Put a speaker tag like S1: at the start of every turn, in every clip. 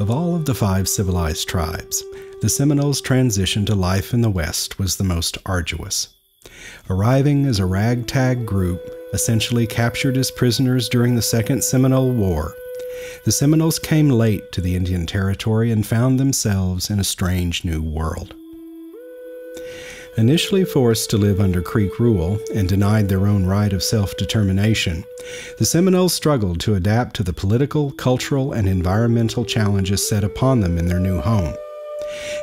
S1: Of all of the five civilized tribes, the Seminoles' transition to life in the West was the most arduous. Arriving as a ragtag group, essentially captured as prisoners during the Second Seminole War, the Seminoles came late to the Indian Territory and found themselves in a strange new world. Initially forced to live under Creek rule and denied their own right of self determination, the Seminoles struggled to adapt to the political, cultural, and environmental challenges set upon them in their new home.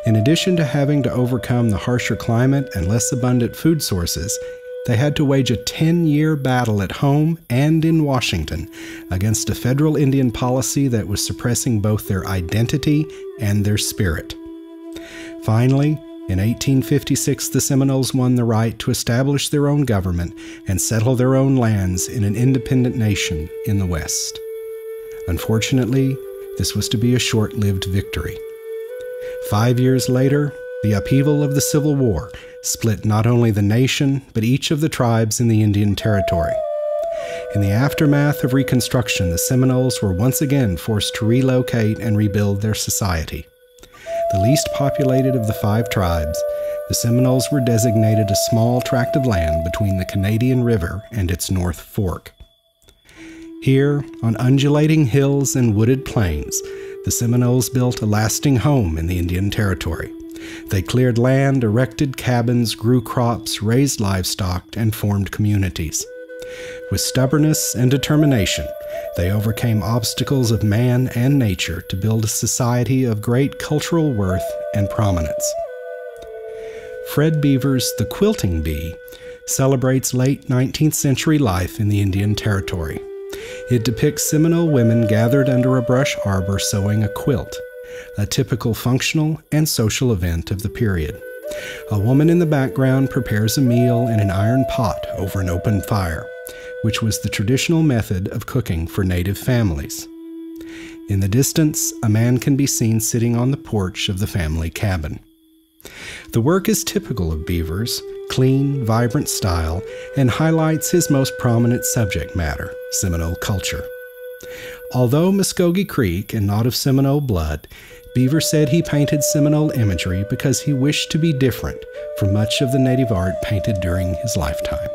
S1: In addition to having to overcome the harsher climate and less abundant food sources, they had to wage a 10 year battle at home and in Washington against a federal Indian policy that was suppressing both their identity and their spirit. Finally, in 1856, the Seminoles won the right to establish their own government and settle their own lands in an independent nation in the West. Unfortunately, this was to be a short lived victory. Five years later, the upheaval of the Civil War split not only the nation, but each of the tribes in the Indian Territory. In the aftermath of Reconstruction, the Seminoles were once again forced to relocate and rebuild their society. The least populated of the five tribes, the Seminoles were designated a small tract of land between the Canadian River and its North Fork. Here, on undulating hills and wooded plains, the Seminoles built a lasting home in the Indian Territory. They cleared land, erected cabins, grew crops, raised livestock, and formed communities. With stubbornness and determination, they overcame obstacles of man and nature to build a society of great cultural worth and prominence. Fred Beaver's The Quilting Bee celebrates late 19th century life in the Indian Territory. It depicts Seminole women gathered under a brush arbor sewing a quilt a typical functional and social event of the period. A woman in the background prepares a meal in an iron pot over an open fire, which was the traditional method of cooking for native families. In the distance, a man can be seen sitting on the porch of the family cabin. The work is typical of Beaver's clean, vibrant style and highlights his most prominent subject matter, Seminole culture. Although Muskogee Creek and not of Seminole blood, Beaver said he painted Seminole imagery because he wished to be different from much of the native art painted during his lifetime.